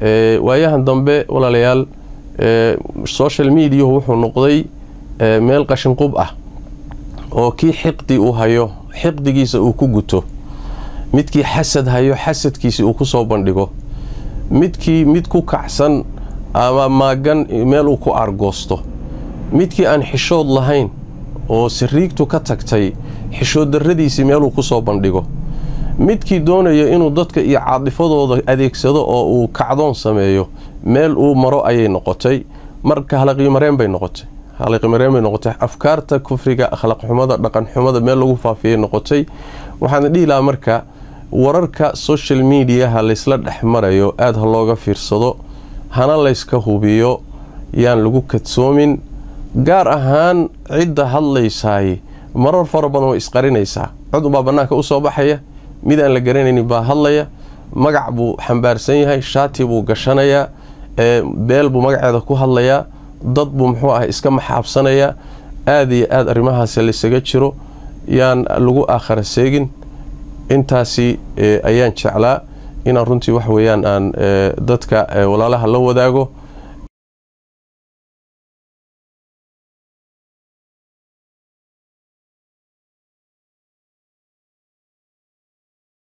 waayahan dambe walaalayaal social mediahu wuxuu noqday meel qashinqub ah oo kii xiqdi uu hayo xiqdigiisa uu ku guto. Midkii xasad hayo xasadkiisi uu ku soo bandhigo. Midkii mid ku kacsan ama maagan meel uu ku argoosto. Midkii aan xishood lahayn oo sariigtu ka tagtay xishood darradiisii meeluu ku soo bandhigo midkii doonaya inuu dadka iyo caadifadooda adeegsado oo uu kacdoon sameeyo meel uu maro ayay noqotay. Marka halaqiimareen bay noqotay. Halaqiimareen bay noqotay. Afkaarta kufriga akhlaaqxumada dhaqanxumada meel lagu faafiyay noqotay. Waxaan dhihi lahaa marka wararka social mediaha laysla dhex marayo aada ha looga fiirsado hana layska hubiyo yaan lagu kadsoomin. Gaar ahaan cidda hadlaysaay marar fara badan way isqarinaysaa codunbaa bannaanka u soo baxaya mid aan la garanaynin baa hadlaya. Magac buu xambaarsan yahay shaati buu gashanayaa beel buu magaceeda ku hadlayaa dad buu muxuu ah iska maxaabsanayaa aada iyo aada arrimahaasi laysaga jiro yaan lagu aakhara seegin. Intaasi ayaan jeclaa inaan runtii wax weeyaan aan dadka walaalaha la wadaago